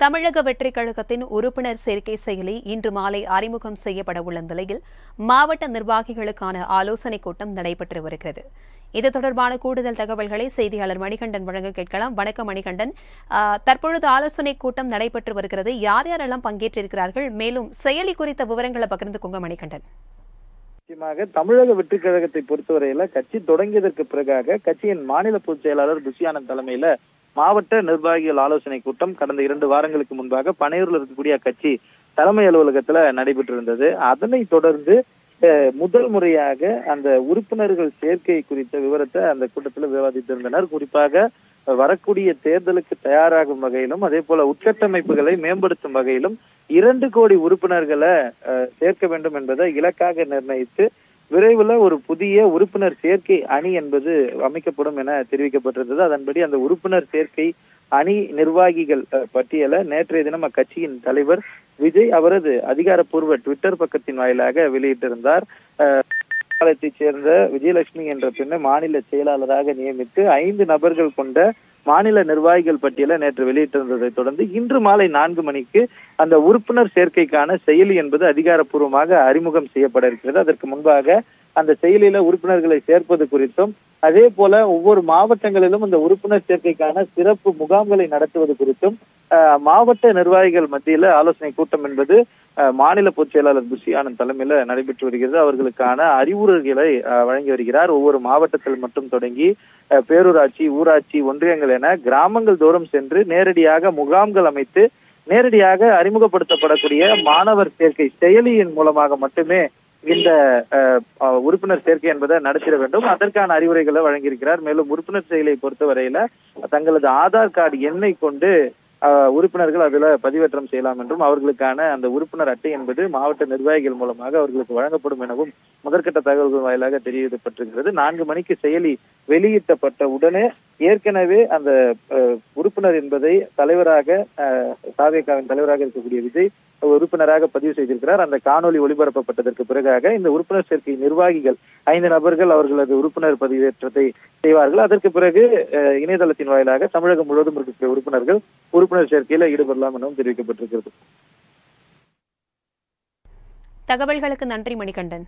தமிழக வெற்றிக் கழகத்தின் உறுப்பினர் சேர்க்கை செயலி இன்று மாலை அறிமுகம் செய்யப்பட உள்ள நிலையில் மாவட்ட நிர்வாகிகளுக்கான ஆலோசனைக் கூட்டம் நடைபெற்று வருகிறது. இது தொடர்பான கூடுதல் தகவல்களை செய்தியாளர் மணிகண்டன் வழங்க கேட்கலாம். வணக்கம் மணிகண்டன். ஆஹ், தற்பொழுது ஆலோசனைக் கூட்டம் நடைபெற்று வருகிறது. யார் யாரெல்லாம் பங்கேற்றிருக்கிறார்கள்? மேலும் செயலி குறித்த விவரங்களை பகிர்ந்துக்கோங்க மணிகண்டன். நிச்சயமாக தமிழக வெற்றிக் கழகத்தை பொறுத்தவரையில கட்சி தொடங்கியதற்கு பிறகாக கட்சியின் மாநில பொதுச் செயலாளர் புஷியானந்த் தலைமையில மாவட்ட நிர்வாகிகள் ஆலோசனை கூட்டம் கடந்த இரண்டு வாரங்களுக்கு முன்பாக பனையூர்ல இருக்கக்கூடிய கட்சி தலைமை அலுவலகத்துல நடைபெற்றிருந்தது. அதனை தொடர்ந்து அஹ், முதல் முறையாக அந்த உறுப்பினர்கள் சேர்க்கை குறித்த விவரத்தை அந்த கூட்டத்தில் விவாதித்திருந்தனர். குறிப்பாக வரக்கூடிய தேர்தலுக்கு தயாராகும் வகையிலும் அதே போல உட்கட்டமைப்புகளை மேம்படுத்தும் வகையிலும் இரண்டு கோடி உறுப்பினர்களை அஹ், சேர்க்க வேண்டும் என்பதை இலக்காக நிர்ணயித்து விரைவில் ஒரு புதிய உறுப்பினர் சேர்க்கை அணி என்பது அமைக்கப்படும் என தெரிவிக்கப்பட்டிருந்தது. அதன்படி அந்த உறுப்பினர் சேர்க்கை அணி நிர்வாகிகள் அஹ், பட்டியலை நேற்றைய தினம் அக்கட்சியின் தலைவர் விஜய் அவரது அதிகாரப்பூர்வ ட்விட்டர் பக்கத்தின் வாயிலாக வெளியிட்டிருந்தார். காலத்தைச் சேர்ந்த விஜயலட்சுமி என்ற பெண்ணை மாநில செயலாளராக நியமித்து ஐந்து நபர்கள் கொண்ட மாநில நிர்வாகிகள் பட்டியலை நேற்று வெளியிட்டிருந்ததை தொடர்ந்து இன்று மாலை நான்கு மணிக்கு அந்த உறுப்பினர் சேர்க்கைக்கான செயலி என்பது அதிகாரப்பூர்வமாக அறிமுகம் செய்யப்பட இருக்கிறது. அதற்கு முன்பாக அந்த செயலியில உறுப்பினர்களை சேர்ப்பது குறித்தும் அதே போல ஒவ்வொரு மாவட்டங்களிலும் இந்த உறுப்பினர் சேர்க்கைக்கான சிறப்பு முகாம்களை நடத்துவது குறித்தும் அஹ், மாவட்ட நிர்வாகிகள் மத்தியில ஆலோசனை கூட்டம் என்பது அஹ், மாநில பொதுச் செயலாளர் புஷி ஆனந்த் தலைமையில நடைபெற்று வருகிறது. அவர்களுக்கான அறிவுரைகளை வழங்கி வருகிறார். ஒவ்வொரு மாவட்டத்தில் மட்டும் தொடங்கி அஹ், பேரூராட்சி ஊராட்சி ஒன்றியங்கள் என கிராமங்கள் தோறும் சென்று நேரடியாக முகாம்கள் அமைத்து நேரடியாக அறிமுகப்படுத்தப்படக்கூடிய மாணவர் சேர்க்கை செயலியின் மூலமாக மட்டுமே இந்த அஹ், உறுப்பினர் சேர்க்கை என்பதை நடத்திட வேண்டும். அதற்கான அறிவுரைகளை வழங்கியிருக்கிறார். மேலும் உறுப்பினர் செயலை பொறுத்தவரையில தங்களது ஆதார் கார்டு எண்ணை கொண்டு உறுப்பினர்கள் அதுல பதிவேற்றம் செய்யலாம் என்றும் அவர்களுக்கான அந்த உறுப்பினர் அட்டை என்பது மாவட்ட நிர்வாகிகள் மூலமாக அவர்களுக்கு வழங்கப்படும் எனவும் முதற்கட்ட தகவல்கள் வாயிலாக தெரிவிக்கப்பட்டிருக்கிறது. நான்கு மணிக்கு செயலி வெளியிட்டப்பட்ட உடனே ஏற்கனவே அந்த உறுப்பினர் என்பதை தலைவராக அஹ், தலைவராக இருக்கக்கூடிய விஜய் உறுப்பினராக பதிவு செய்திருக்கிறார். அந்த காணொலி ஒளிபரப்பப்பட்டதற்கு பிறகாக இந்த உறுப்பினர் சேர்க்கை நிர்வாகிகள் ஐந்து நபர்கள் அவர்களது உறுப்பினர் பதிவேற்றத்தை செய்வார்கள். அதற்கு பிறகு அஹ், இணையதளத்தின் வாயிலாக தமிழகம் முழுவதும் இருக்கக்கூடிய உறுப்பினர்கள் உறுப்பினர் சேர்க்கையில் ஈடுபடலாம் எனவும் தெரிவிக்கப்பட்டிருக்கிறது. தகவல்களுக்கு நன்றி மணிகண்டன்.